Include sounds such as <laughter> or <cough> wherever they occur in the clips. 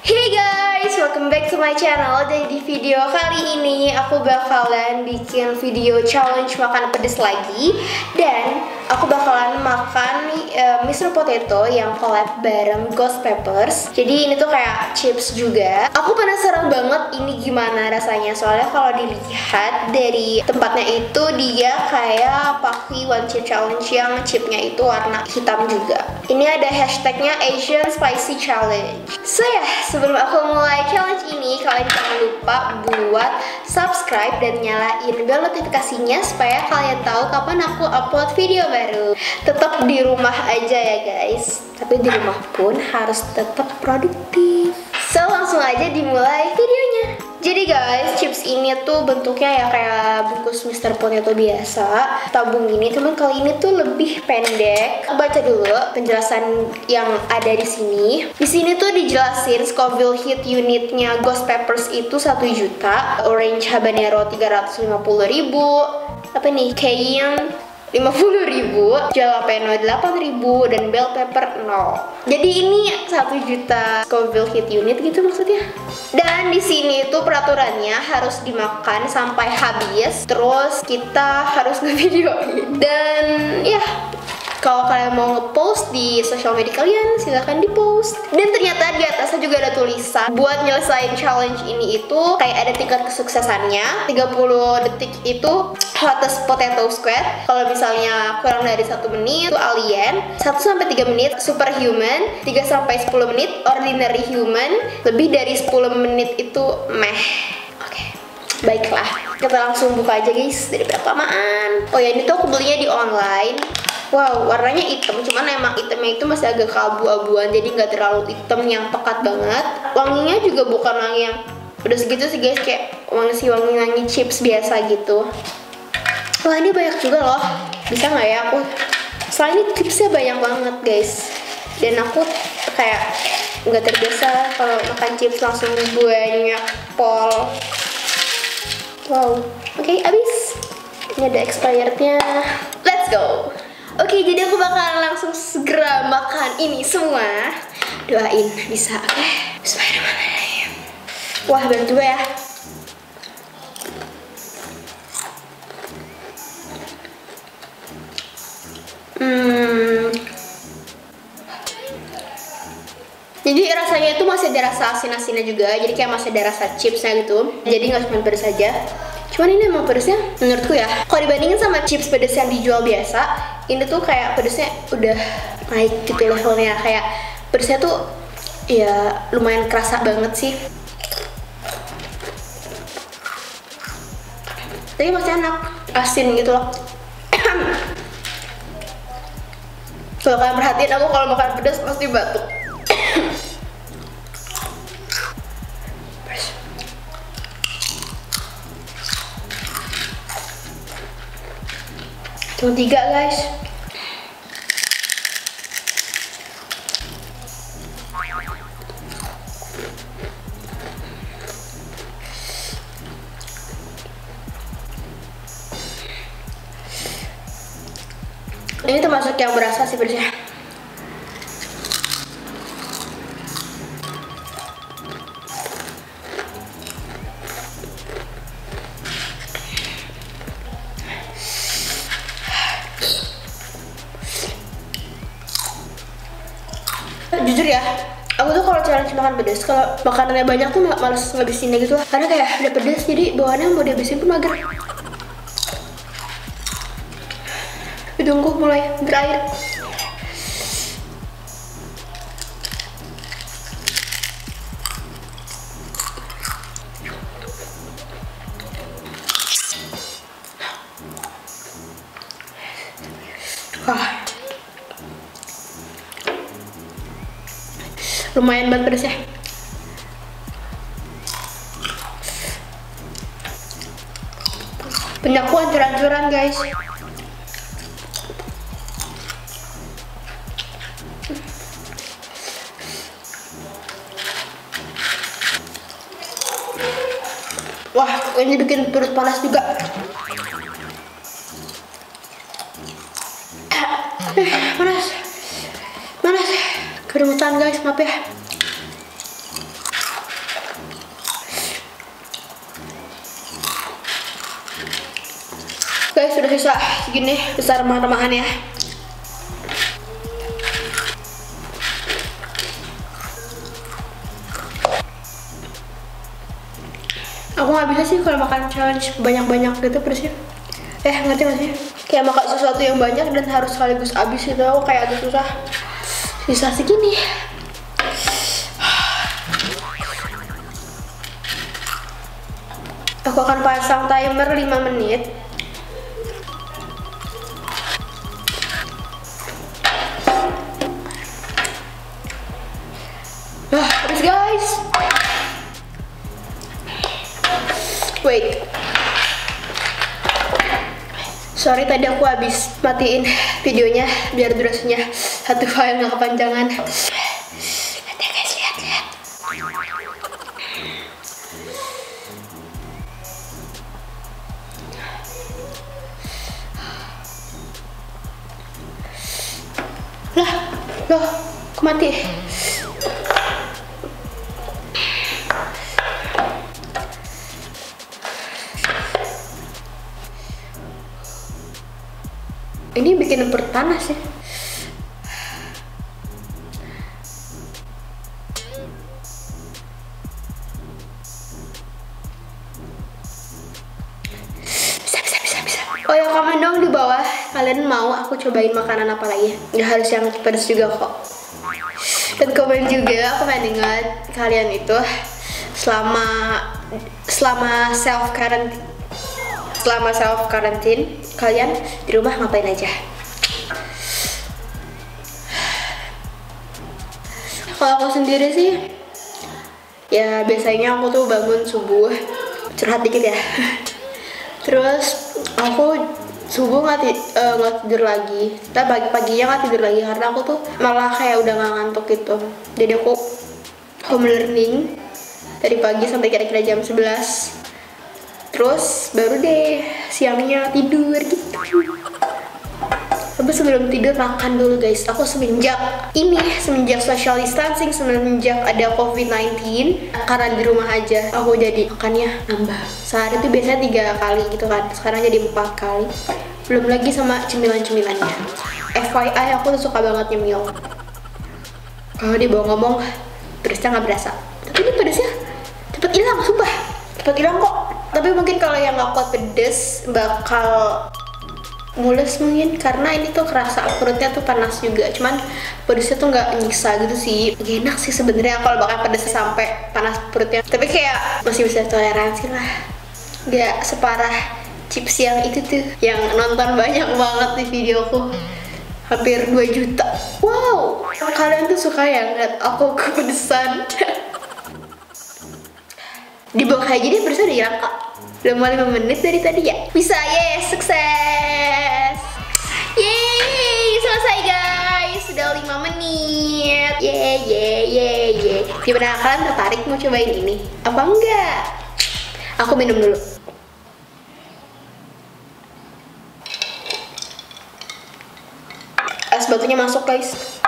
Hey guys, welcome back to my channel. Dan di video kali ini aku bakalan bikin video challenge makan pedas lagi. Dan aku bakalan makan uh, Mr. Potato yang collab bareng Ghost Peppers. Jadi ini tuh kayak chips juga. Aku penasaran banget ini gimana rasanya. Soalnya kalau dilihat dari tempatnya itu dia kayak pakai one chip challenge yang chipnya itu warna hitam juga Ini ada hashtagnya Asian Spicy Challenge So ya, yeah, sebelum aku mulai challenge ini, kalian jangan lupa buat subscribe dan nyalain bel notifikasinya supaya kalian tahu kapan aku upload video baru. Tetap di rumah aja ya guys. Tapi di rumah pun harus tetap produktif. So langsung aja dimulai videonya. Jadi guys, chips ini tuh bentuknya ya kayak bungkus Mr. Potato biasa. Tabung ini, cuman kali ini tuh lebih pendek. Baca dulu penjelasan yang ada di sini. Di sini tuh dijelasin Scoville Heat Unitnya Ghost Peppers itu 1 juta. Orange Habanero 350 ribu. Apa nih, Cayenne 50 ribu, jalapeno 8 ribu, dan bell pepper 0. Jadi ini 1 juta Scoville Heat Unit gitu maksudnya. Dan di sini itu peraturannya harus dimakan sampai habis, terus kita harus ngevideoin. Dan ya, kalau kalian mau ngepost di sosial media kalian, silahkan di post. Dan ternyata di atasnya juga ada tulisan buat nyelesain challenge ini itu kayak ada tingkat kesuksesannya. 30 detik itu hottest potato square. Kalau misalnya kurang dari satu menit itu alien, 1 sampai 3 menit superhuman, 3 sampai 10 menit ordinary human, lebih dari 10 menit itu meh. Oke. Baiklah, kita langsung buka aja guys daripada kelamaan. Oh ya, ini tuh aku belinya di online Wow, warnanya hitam, cuman emang hitamnya itu masih agak keabu-abuan, jadi nggak terlalu hitam yang pekat banget. Wanginya juga bukan wangi yang udah segitu sih guys, kayak wangi si wangi-wangi chips biasa gitu. Wah ini banyak juga loh, bisa nggak ya aku? Soalnya ini chipsnya banyak banget guys, dan aku kayak nggak terbiasa kalau makan chips langsung banyak pol. Wow, oke okay, abis. Ini ada expirednya. Let's go. Oke, jadi aku bakalan langsung segera makan ini semua. Doain bisa, oke? Okay? Bismillahirrahmanirrahim. Wah, bantu ya. Hmm. Jadi rasanya itu masih ada rasa asin-asinnya juga, jadi kayak masih ada rasa chipsnya gitu. Jadi nggak cuma pedas saja. Cuman ini emang pedesnya menurutku ya Kalau dibandingin sama chips pedes yang dijual biasa Ini tuh kayak pedesnya udah naik gitu levelnya. Kayak pedesnya tuh ya lumayan kerasa banget sih. Tapi masih enak Asin gitu loh. <coughs> Kalau kalian perhatiin aku kalau makan pedas pasti batuk <coughs> Cuma tiga guys. Ini termasuk yang berasa sih pedasnya. Aku tuh kalau challenge makan pedas kalau makanannya banyak tuh males ngabisinnya gitu. Karena kayak udah pedas jadi bawaannya mau dihabisin pun mager. Hidungku mulai berair. Wah. Lumayan banget pedas ya penyaku hancur-hancuran guys Wah, ini bikin perut panas juga. Eh, panas keringetan guys. Maaf ya. Guys sudah sisa segini besar remah-remahan ya. Aku nggak bisa sih kalau makan challenge banyak-banyak gitu persis ya. eh ngerti gak sih? Kayak makan sesuatu yang banyak dan harus sekaligus habis itu aku kayak agak susah sisa segini aku akan pasang timer 5 menit habis guys. Wait. Sorry tadi aku habis matiin videonya biar durasinya satu file nggak kepanjangan. Lihat ya guys, lihat lihat. Lah, loh, mati? Ini bikin bertanah sih. Oh ya komen dong di bawah kalian mau aku cobain makanan apa lagi? Nggak harus yang pedas juga kok. Dan komen juga aku pengen ingat kalian itu selama selama self quarantine selama self quarantine kalian di rumah ngapain aja kalau aku sendiri sih ya biasanya aku tuh bangun subuh curhat dikit ya <laughs> terus aku subuh nggak nggak tidur lagi. Tapi pagi paginya nggak tidur lagi karena aku tuh malah kayak udah nggak ngantuk gitu. Jadi aku home learning dari pagi sampai kira-kira jam 11 terus baru deh siangnya tidur gitu tapi sebelum tidur makan dulu guys. Aku semenjak ini semenjak social distancing semenjak ada covid-19 karena di rumah aja aku jadi makannya nambah. Sehari tuh biasanya tiga kali gitu kan. Sekarang jadi empat kali. Belum lagi sama cemilan-cemilannya. FYI aku tuh suka banget nyemil kalau dibawa ngomong pedesnya nggak berasa. Tapi ini pedesnya cepet hilang sumpah. Cepet hilang kok. Tapi mungkin kalau yang nggak kuat pedes bakal mules mungkin karena ini tuh kerasa perutnya tuh panas juga. Cuman pedesnya tuh nggak nyiksa gitu sih. Gak enak sih sebenarnya kalau bakal pedesnya sampai panas perutnya. Tapi kayak masih bisa toleransi lah. Nggak separah chips yang itu tuh yang nonton banyak banget di videoku. Hampir 2 juta. Wow! Kalian tuh suka ya ngeliat aku kepedesan? <laughs> Di bawah kayak gini pedesnya udah hilang kok udah mau 5 menit dari tadi ya? Bisa yes sukses! Yeay selesai guys! Sudah 5 menit. Yeay yeay yeay yeay gimana kalian tertarik mau cobain ini? Apa enggak? Aku minum dulu. Es batunya masuk guys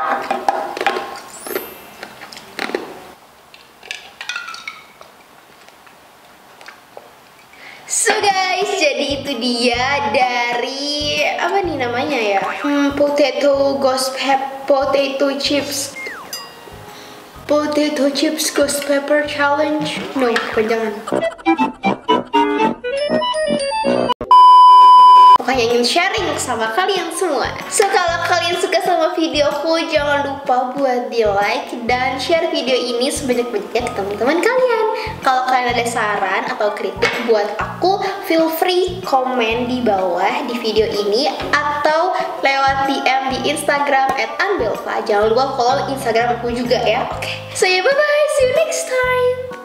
So guys, jadi itu dia dari apa nih namanya ya? Hmm, potato ghost pep potato chips. Potato chips ghost pepper challenge. No, jangan. Pokoknya ingin sharing sama kalian semua. So kalau kalian suka sama videoku, jangan lupa buat di like dan share video ini sebanyak-banyaknya ke teman-teman kalian. Kalau kalian ada saran atau kritik buat aku, feel free komen di bawah di video ini atau lewat DM di Instagram @anbelva. Jangan lupa follow Instagram aku juga ya. Oke. So ya bye bye, see you next time.